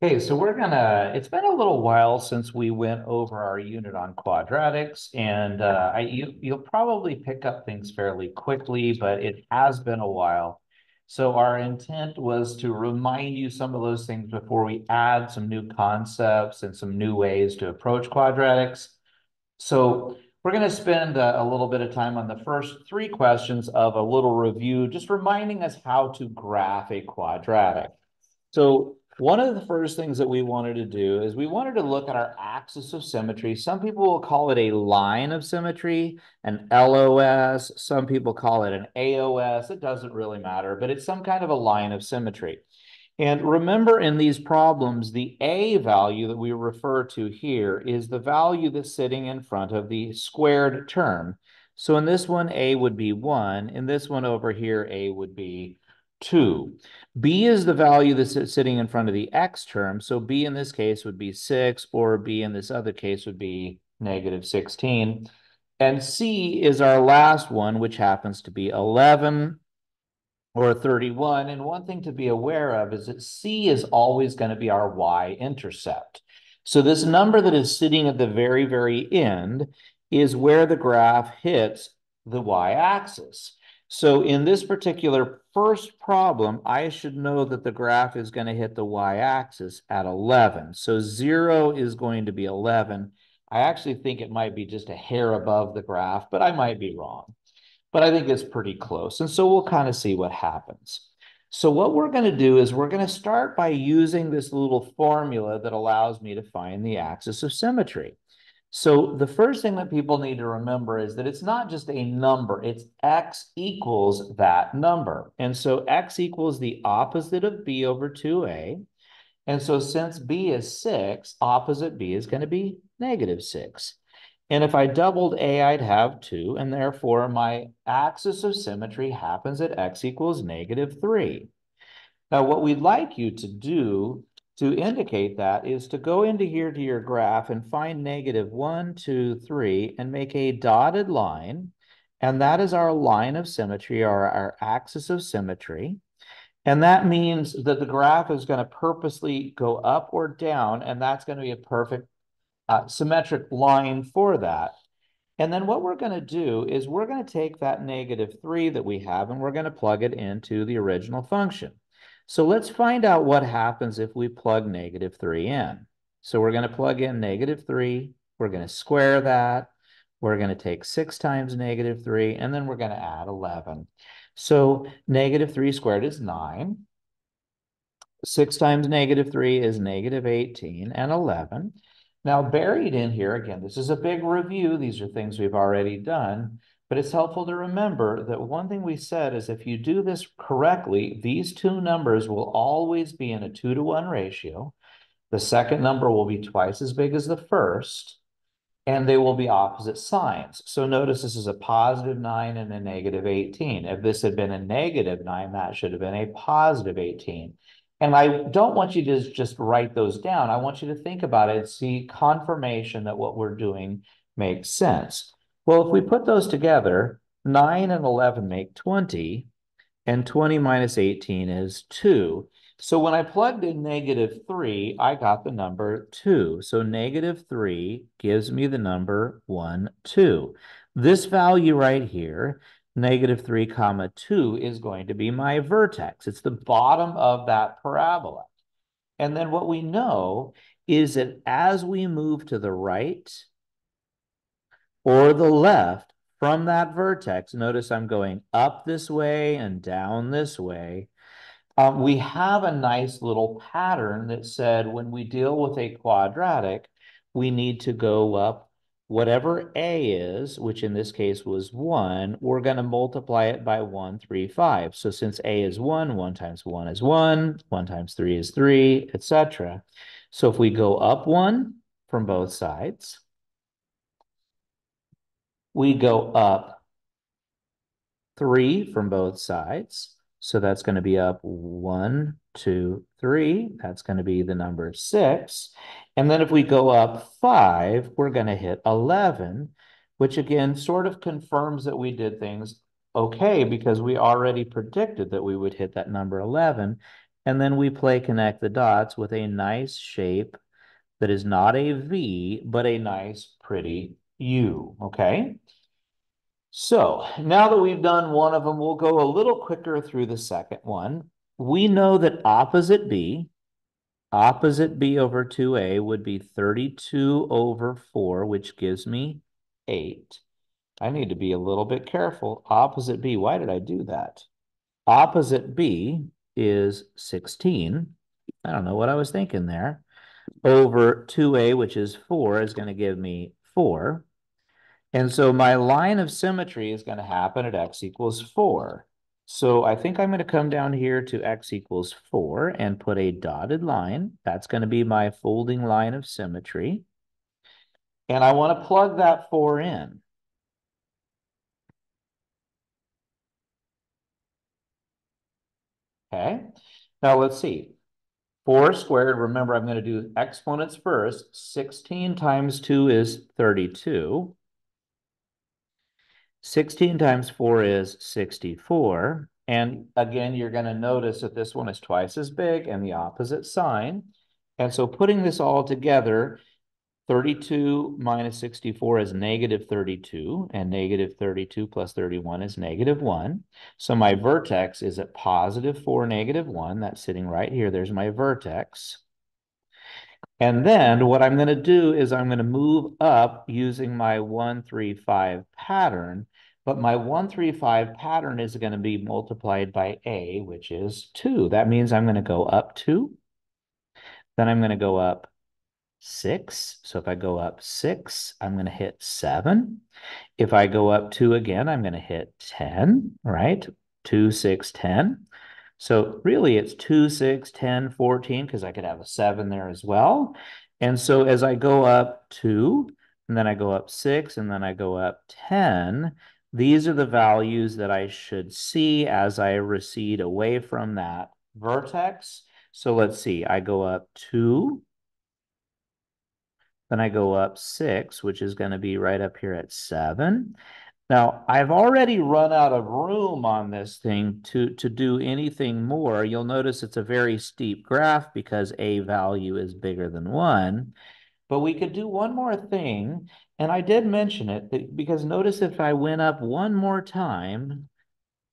Okay, so we're gonna, it's been a little while since we went over our unit on quadratics and uh, I, you, you'll probably pick up things fairly quickly, but it has been a while. So our intent was to remind you some of those things before we add some new concepts and some new ways to approach quadratics. So we're going to spend a, a, little bit of time on the first three questions of a little review, just reminding us how to graph a quadratic. So one of the first things that we wanted to do is we wanted to look at our axis of symmetry. Some people will call it a line of symmetry, an LOS. Some people call it an AOS. It doesn't really matter, but it's some kind of a line of symmetry. And remember in these problems, the A value that we refer to here is the value that's sitting in front of the squared term. So in this one, A would be 1. In this one over here, A would be 2. B is the value that's sitting in front of the x term. So B in this case would be 6, or B in this other case would be negative 16. And C is our last one, which happens to be 11 or 31. And one thing to be aware of is that C is always going to be our y-intercept. So this number that is sitting at the very, very end is where the graph hits the y-axis. So in this particular first problem, I should know that the graph is going to hit the y-axis at 11. So 0 is going to be 11. I actually think it might be just a hair above the graph, but I might be wrong. But I think it's pretty close. And so we'll kind of see what happens. So what we're going to do is we're going to start by using this little formula that allows me to find the axis of symmetry. So the first thing that people need to remember is that it's not just a number, it's x equals that number. And so x equals the opposite of b over 2a. And so since b is 6, opposite b is going to be negative 6. And if I doubled a, I'd have 2, and therefore my axis of symmetry happens at x equals negative 3. Now, what we'd like you to do to indicate that is to go into here to your graph and find negative one, two, three, and make a dotted line. And that is our line of symmetry or our axis of symmetry. And that means that the graph is going to purposely go up or down, and that's going to be a perfect uh, symmetric line for that. And then what we're going to do is we're going to take that negative 3 that we have, and we're going to plug it into the original function. So let's find out what happens if we plug negative 3 in. So we're going to plug in negative 3. We're going to square that. We're going to take 6 times negative 3, and then we're going to add 11. So negative 3 squared is 9. 6 times negative 3 is negative 18 and 11. Now, buried in here, again, this is a big review. These are things we've already done. But it's helpful to remember that one thing we said is if you do this correctly, these two numbers will always be in a two to one ratio. The second number will be twice as big as the first, and they will be opposite signs. So notice this is a positive 9 and a negative 18. If this had been a negative 9, that should have been a positive 18. And I don't want you to just write those down. I want you to think about it and see confirmation that what we're doing makes sense. Well, if we put those together, 9 and 11 make 20, and 20 minus 18 is 2. So when I plugged in negative 3, I got the number 2. So negative 3 gives me the number 1, 2. This value right here, negative 3 comma 2, is going to be my vertex. It's the bottom of that parabola. And then what we know is that as we move to the right, or the left from that vertex, notice I'm going up this way and down this way, um, we have a nice little pattern that said when we deal with a quadratic, we need to go up whatever a is, which in this case was 1, we're going to multiply it by 1, 3, 5. So since a is 1, 1 times 1 is 1, 1 times 3 is 3, etc. So if we go up 1 from both sides, we go up three from both sides. So that's going to be up one, two, three. That's going to be the number six. And then if we go up five, we're going to hit 11, which again sort of confirms that we did things okay because we already predicted that we would hit that number 11. And then we play connect the dots with a nice shape that is not a V, but a nice, pretty U, okay? So now that we've done one of them, we'll go a little quicker through the second one. We know that opposite B, opposite B over 2A would be 32 over 4, which gives me 8. I need to be a little bit careful. Opposite B, why did I do that? Opposite B is 16. I don't know what I was thinking there. Over 2A, which is 4, is going to give me 4. And so my line of symmetry is going to happen at x equals 4. So I think I'm going to come down here to x equals 4 and put a dotted line. That's going to be my folding line of symmetry. And I want to plug that 4 in. Okay, now let's see. 4 squared, remember I'm going to do exponents first. 16 times 2 is 32. 16 times 4 is 64. And again, you're going to notice that this one is twice as big and the opposite sign. And so putting this all together, 32 minus 64 is negative 32, and negative 32 plus 31 is negative 1. So my vertex is at positive 4, negative 1. That's sitting right here. There's my vertex. And then what I'm going to do is I'm going to move up using my 1, 3, 5 pattern. But my 135 pattern is going to be multiplied by A, which is 2. That means I'm going to go up 2. Then I'm going to go up 6. So if I go up 6, I'm going to hit 7. If I go up 2 again, I'm going to hit 10, right? 2, 6, 10. So really it's 2, 6, 10, 14, because I could have a 7 there as well. And so as I go up 2, and then I go up 6, and then I go up 10, these are the values that I should see as I recede away from that vertex. So let's see, I go up 2, then I go up 6, which is going to be right up here at 7. Now, I've already run out of room on this thing to, to do anything more. You'll notice it's a very steep graph because a value is bigger than 1. But we could do one more thing, and I did mention it because notice if I went up one more time,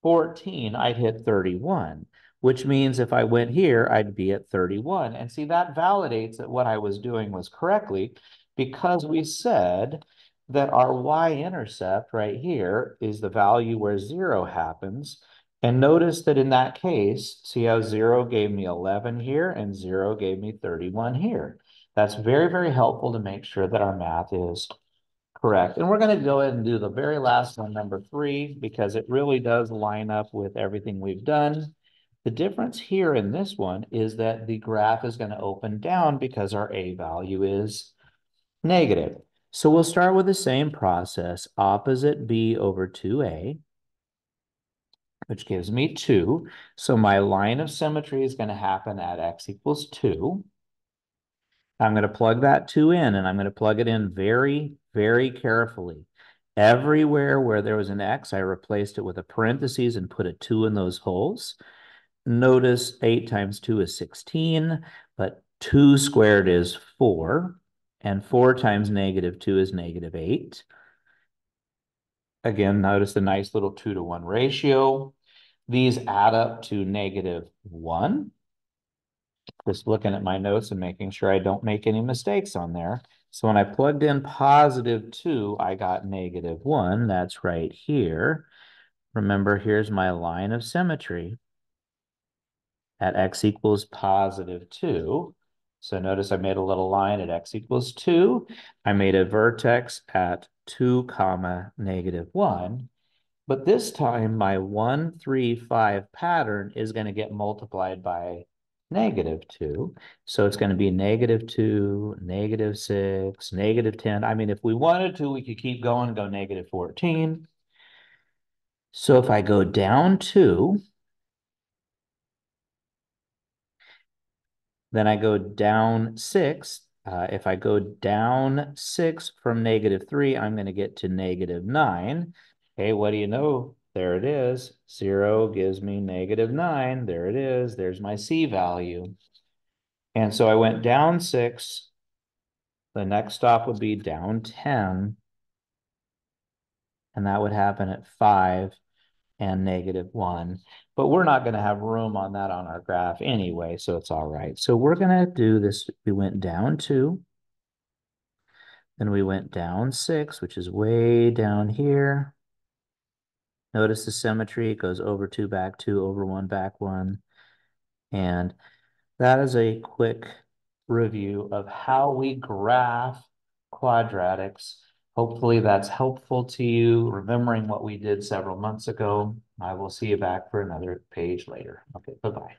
14, I'd hit 31, which means if I went here, I'd be at 31. And see, that validates that what I was doing was correctly because we said that our y-intercept right here is the value where 0 happens. And notice that in that case, see how 0 gave me 11 here and 0 gave me 31 here. That's very, very helpful to make sure that our math is correct. And we're going to go ahead and do the very last one, number three, because it really does line up with everything we've done. The difference here in this one is that the graph is going to open down because our A value is negative. So we'll start with the same process, opposite B over 2A, which gives me 2. So my line of symmetry is going to happen at x equals 2. I'm going to plug that 2 in, and I'm going to plug it in very, very carefully. Everywhere where there was an x, I replaced it with a parentheses and put a 2 in those holes. Notice 8 times 2 is 16, but 2 squared is 4, and 4 times negative 2 is negative 8. Again, notice the nice little 2 to 1 ratio. These add up to negative 1 just looking at my notes and making sure I don't make any mistakes on there. So when I plugged in positive 2, I got negative 1. That's right here. Remember, here's my line of symmetry at x equals positive 2. So notice I made a little line at x equals 2. I made a vertex at 2 comma negative 1. But this time, my 1, 3, 5 pattern is going to get multiplied by negative 2. So it's going to be negative 2, negative 6, negative 10. I mean, if we wanted to, we could keep going, and go negative 14. So if I go down 2, then I go down 6. Uh, if I go down 6 from negative 3, I'm going to get to negative 9. Okay, what do you know? There it is. Zero gives me negative nine. There it is. There's my C value. And so I went down six. The next stop would be down ten. And that would happen at five and negative one. But we're not going to have room on that on our graph anyway, so it's all right. So we're going to do this. We went down two. Then we went down six, which is way down here. Notice the symmetry, it goes over two, back two, over one, back one. And that is a quick review of how we graph quadratics. Hopefully that's helpful to you, remembering what we did several months ago. I will see you back for another page later. Okay, bye-bye.